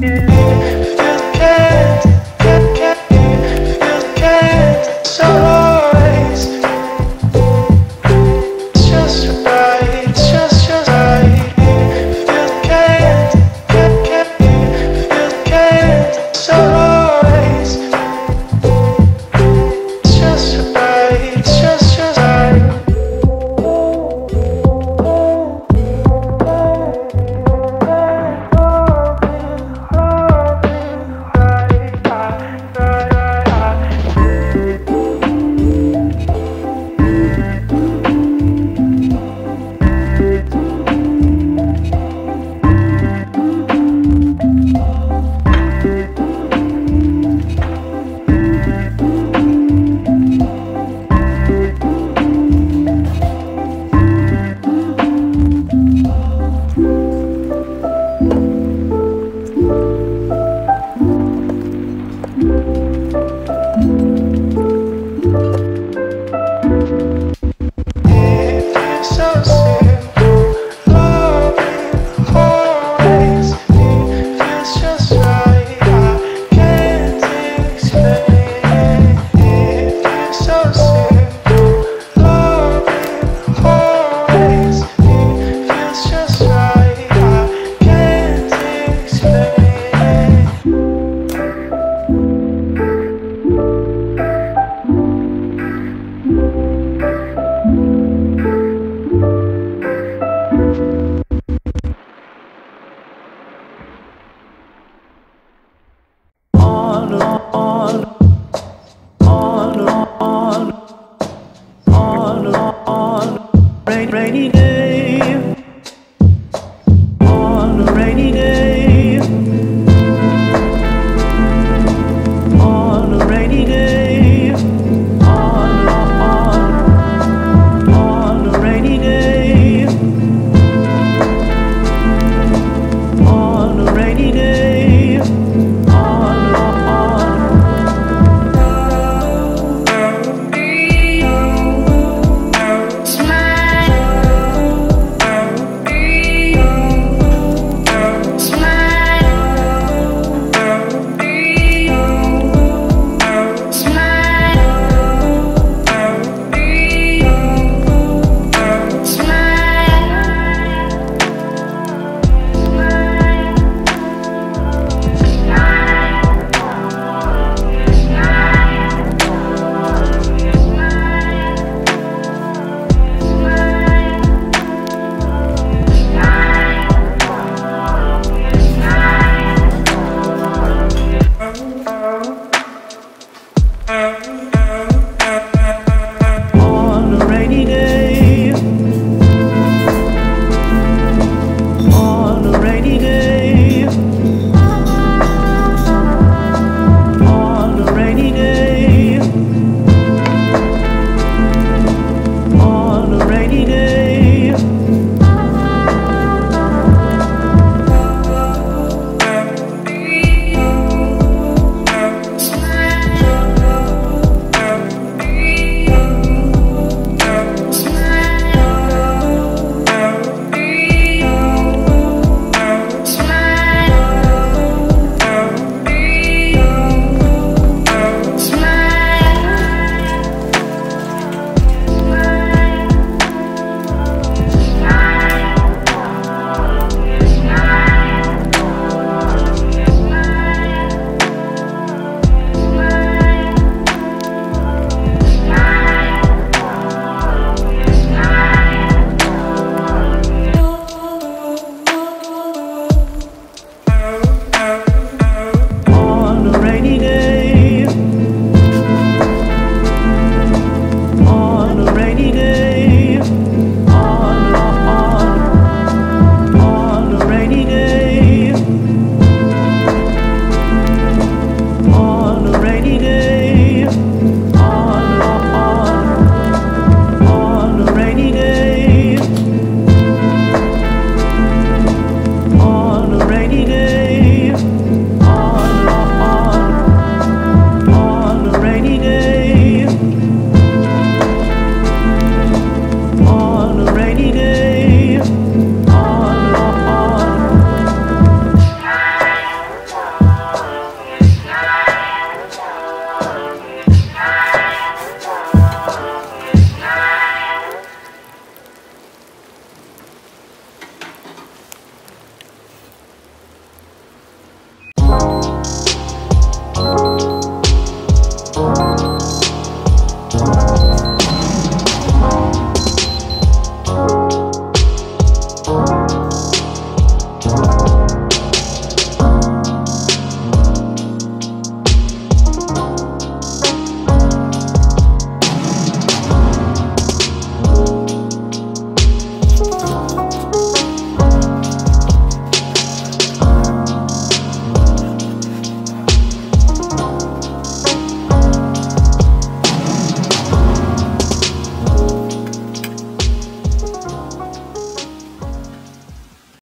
good.